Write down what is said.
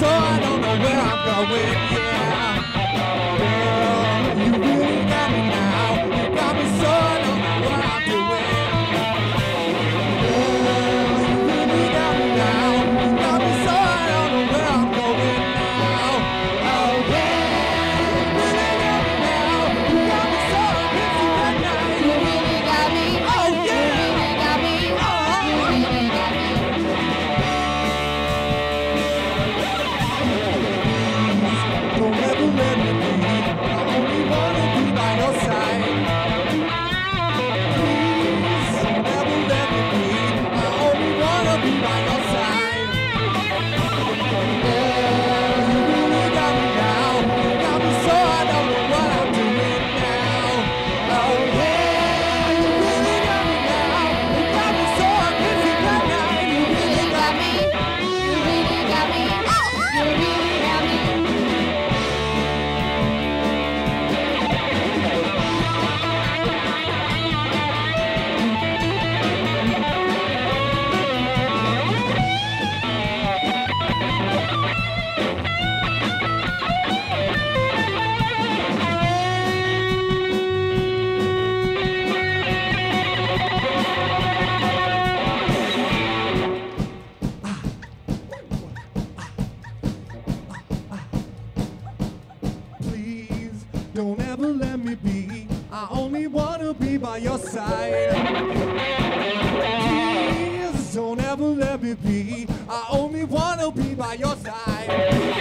so I don't know where I'm going. Yeah. Don't ever let me be. I only wanna be by your side. Please don't ever let me be. I only wanna be by your side.